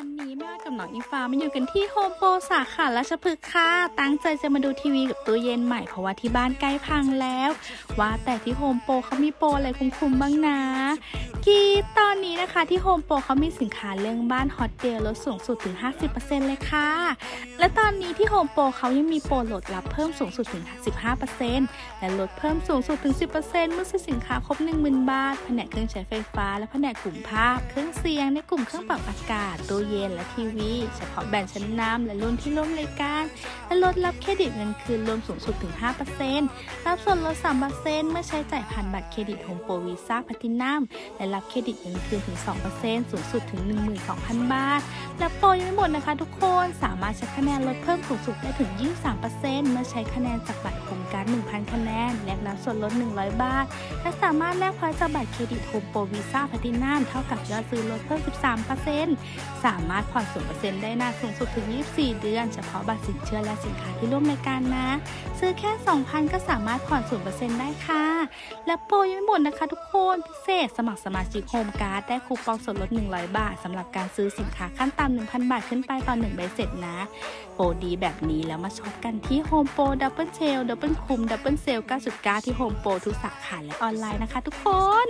วันนี้แม่กับน้องอีฟ้ามาอยู่กันที่โฮมโปรสาขาราชพฤกษ์ค่ะ ตั้งใจจะมาดูทีวีกับตู้เย็นใหม่เพราะว่าที่บ้านใกล้พังแล้ว ว่าแต่ที่โฮมโปรเขามีโปรอะไรคุ้มๆบ้างนะ กีตอนนี้นะคะที่โฮมโปรเขามีสินค้าเรื่องบ้าน hot deal ลดสูงสุดถึง 50%เลยค่ะ และตอนนี้ที่โฮมโปรเขายังมีโปรลดรับเพิ่มสูงสุดถึง 15%และลดเพิ่มสูงสุดถึง 10%เมื่อซื้อสินค้าครบ10,000บาทแผนกเครื่องใช้ไฟฟ้า และแผนกกลุ่มภาพ เครื่องเสียงในกลุ่มเครื่องปรับอากาศตู้เย็นและทีวี เฉพาะแบรนด์ชั้นนำและรุ่นที่ร่วมรายการ และลดรับเครดิตเงินคืนรวมสูงสุดถึง 5%รับส่วนลด 3%เมื่อใช้จ่ายผ่านบัตรเครดิตโฮมโปรวีซ่าแพลตินัมและรับเครดิตเงินคืนถึง 2%สูงสุดถึง 12,000 บาท และโปรยังไม่หมดนะคะทุกคน สามารถใช้คะแนนลดเพิ่มสูงสุดได้ถึง 23%เมื่อใช้คะแนนจากบัตรโครงการ 1,000 คะแนนแลกรับส่วนลด 100 บาท และสามารถแลก point จากบัตรเครดิตโฮมโปรวีซ่าแพลตินัมเท่ากับยอดซื้อลดเพิ่ม 13%สามารถผ่อน0%ได้นานสูงสุดถึง 24 เดือน เฉพาะบัตรสินเชื่อและสินค้าที่ร่วมรายการนะ ซื้อแค่ 2,000 ก็สามารถผ่อน0%ได้ค่ะ และโปรยังไม่หมดนะคะทุกคนพิเศษสมัครสมาชิกโฮมการ์ดได้คูปองส่วนลด 100 บาทสำหรับการซื้อสินค้าขั้นต่ำ1,000 บาทขึ้นไปต่อ1ใบเสร็จนะ โปรดีแบบนี้แล้วมาช็อปกันที่โฮมโปร double sale double คุ้ม double sale 9.9 ที่โฮมโปรทุกสาขาและออนไลน์นะคะทุกคน